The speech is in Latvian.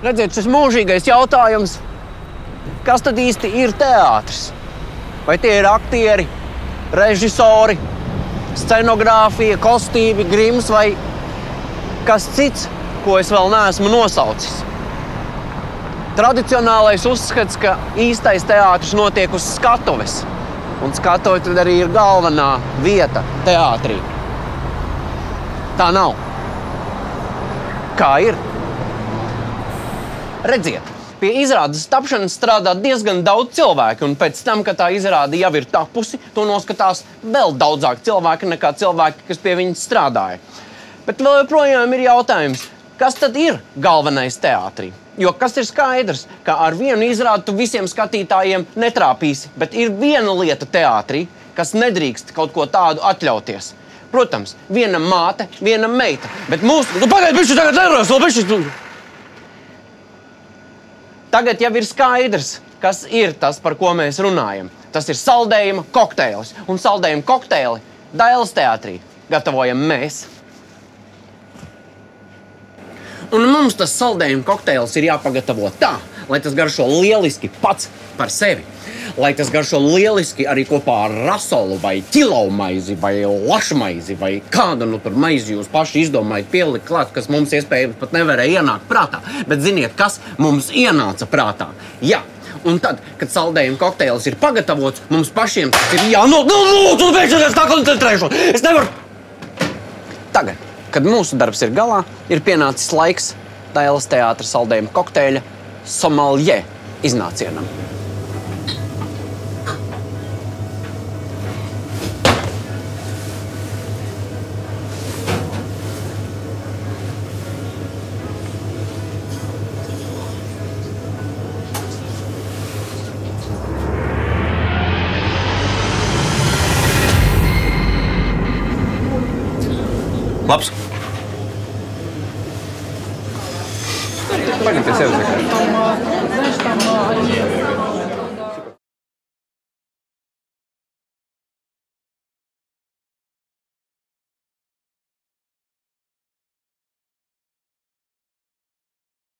Redziet, šis mūžīgais jautājums, kas tad īsti ir teātris? Vai tie ir aktieri, režisori, scenogrāfija, kostīmi, grims vai kas cits, ko es vēl neesmu nosaucis? Tradicionālais uzskats, ka īstais teātris notiek uz skatuves, un skatuve tad arī ir galvenā vieta teātrī. Tā nav. Kā ir? Redziet, pie izrādes tapšanas strādā diezgan daudz cilvēku, un pēc tam, kad tā izrāde jau ir tapusi, to noskatās vēl daudzāk cilvēku nekā cilvēki, kas pie viņas strādāja. Bet vēl joprojām ir jautājums, kas tad ir galvenais teātrī? Jo kas ir skaidrs, ka ar vienu izrādi tu visiem skatītājiem netrāpīsi, bet ir viena lieta teātrī, kas nedrīkst kaut ko tādu atļauties. Protams, viena māte, viena meita, bet mūsu. Nu, pagaidi, viņš tagad neros, vēl viņš. Tagad jau ir skaidrs, kas ir tas, par ko mēs runājam. Tas ir saldējuma kokteils. Un saldējuma kokteili Dailas teātrī gatavojam mēs. Un mums tas saldējuma kokteils ir jāpagatavo tā, lai tas garšo lieliski pats par sevi. Lai tas garšo lieliski arī kopā ar rasolu, vai ķilau maizi, vai lašmaizi, vai kādu nu, tur maizi jūs paši izdomājat, pielikt klāt, kas mums iespējams pat nevarēja ienākt prātā. Bet ziniet, kas mums ienāca prātā? Jā, Un tad, kad saldējuma kokteils ir pagatavots, mums pašiem tas ir jānodrošina. Nu, lūdzu, beigsies tā koncentrēšana. Es nevaru. Tagad, kad mūsu darbs ir galā, ir pienācis laiks Dailas teātras saldējuma kokteļa somaļie iznācienam. Laps. Panie, te serce.